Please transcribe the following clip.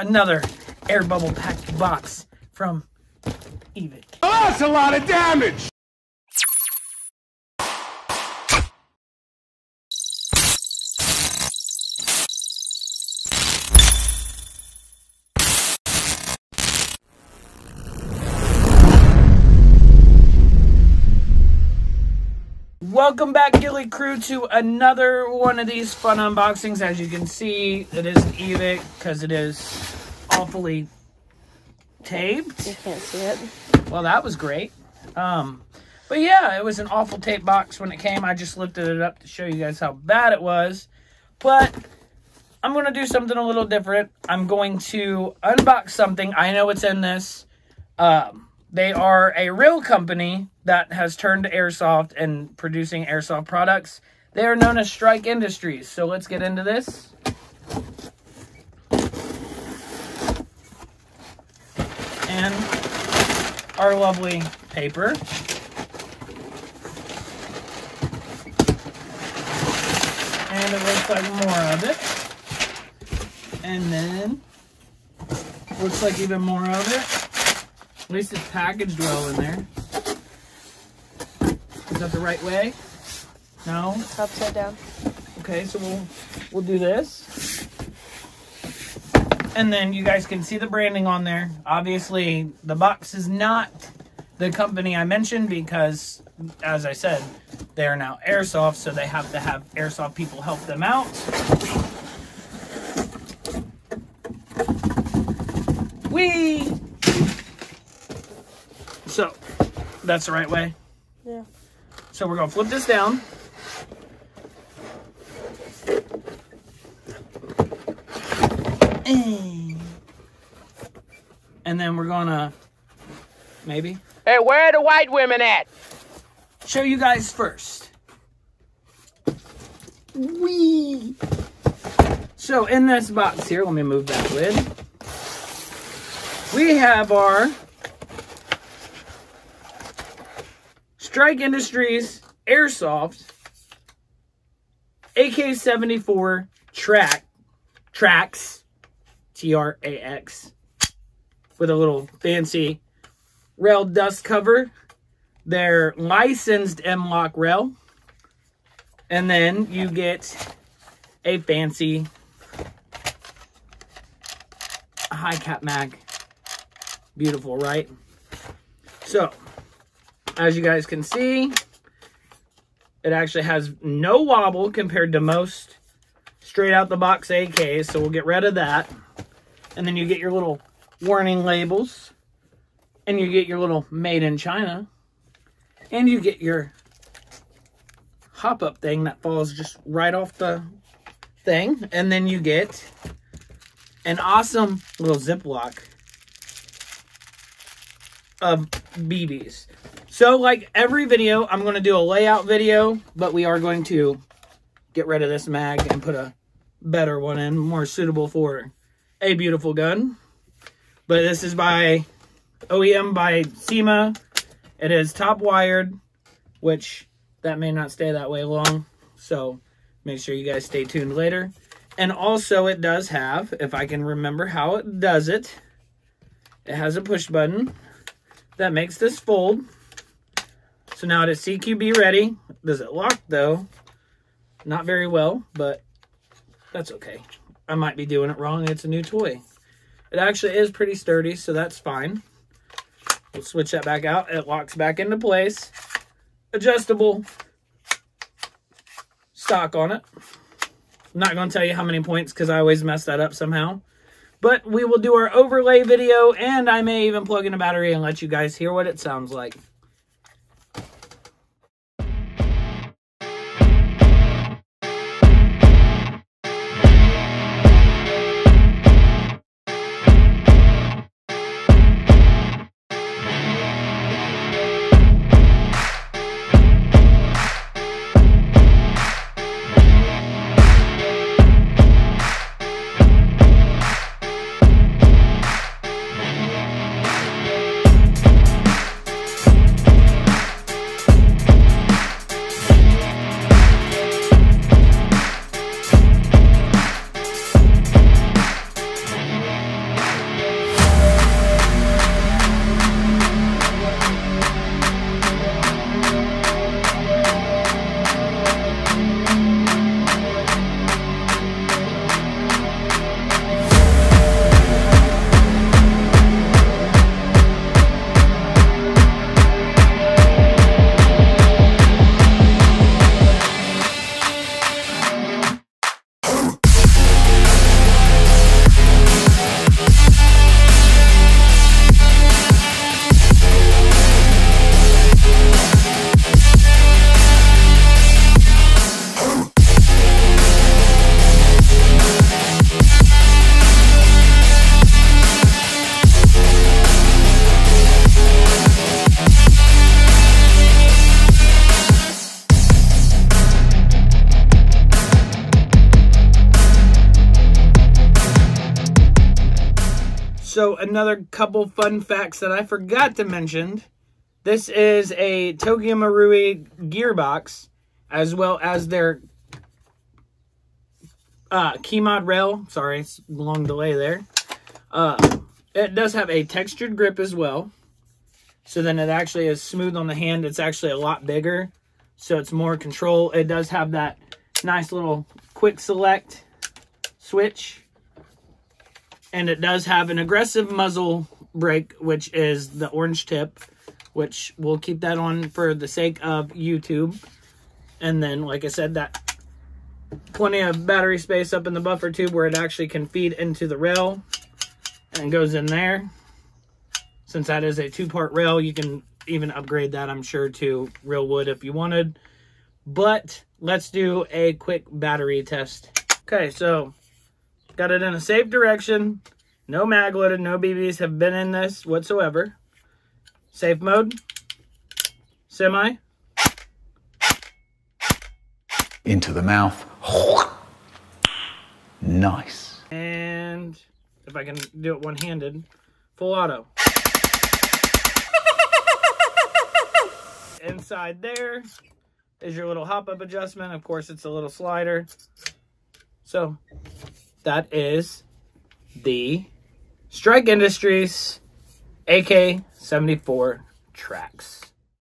another air bubble packed box from Evike. Oh, that's a lot of damage! Welcome back, Gilly Crew, to another one of these fun unboxings. As you can see, it is an Evike because it is awfully taped. You can't see it. Well, that was great. Um, but yeah, it was an awful tape box when it came. I just lifted it up to show you guys how bad it was. But I'm going to do something a little different. I'm going to unbox something. I know it's in this. Um, they are a real company that has turned to airsoft and producing airsoft products. They are known as Strike Industries. So let's get into this. And our lovely paper. And it looks like more of it. And then looks like even more of it. At least it's packaged well in there. Is that the right way? No? It's upside down. Okay, so we'll we'll do this. And then you guys can see the branding on there. Obviously, the box is not the company I mentioned because, as I said, they are now Airsoft, so they have to have Airsoft people help them out. Whee! So, that's the right way. Yeah. So we're gonna flip this down. And then we're gonna maybe Hey, where are the white women at? show you guys first. Wee. So in this box here, let me move that lid. We have our Strike Industries Airsoft AK-74 track tracks T-R-A-X with a little fancy rail dust cover. They're licensed M-LOK rail. And then you get a fancy high cap mag. Beautiful, right? So, as you guys can see, it actually has no wobble compared to most straight out the box AKs. So we'll get rid of that. And then you get your little warning labels. And you get your little made in China. And you get your hop-up thing that falls just right off the thing. And then you get an awesome little Ziploc of BBs. So, like every video, I'm going to do a layout video, but we are going to get rid of this mag and put a better one in, more suitable for a beautiful gun. But this is by OEM by CYMA. It is top wired, which that may not stay that way long. So make sure you guys stay tuned later. And also it does have, if I can remember how it does it, it has a push button that makes this fold. So now it is CQB ready. Does it lock though? Not very well, but that's okay. I might be doing it wrong. It's a new toy. It actually is pretty sturdy, so that's fine. We'll switch that back out. It locks back into place. Adjustable stock on it. I'm not going to tell you how many points because I always mess that up somehow. But we will do our overlay video, and I may even plug in a battery and let you guys hear what it sounds like. Also another couple fun facts that I forgot to mention. This is a Tokyo Marui gearbox, as well as their uh, Keymod rail. Sorry, it's long delay there. Uh, it does have a textured grip as well. So then it actually is smooth on the hand. It's actually a lot bigger. So it's more control. It does have that nice little quick select switch. And it does have an aggressive muzzle brake, which is the orange tip, which we'll keep that on for the sake of YouTube. And then, like I said, that plenty of battery space up in the buffer tube where it actually can feed into the rail and goes in there. Since that is a two-part rail, you can even upgrade that, I'm sure, to real wood if you wanted. But let's do a quick battery test. Okay, so got it in a safe direction. No mag loaded, no BBs have been in this whatsoever. Safe mode. Semi. Into the mouth. Nice. And if I can do it one-handed, full auto. Inside there is your little hop-up adjustment. Of course, it's a little slider. So, that is the Strike Industries AK-74 Trax.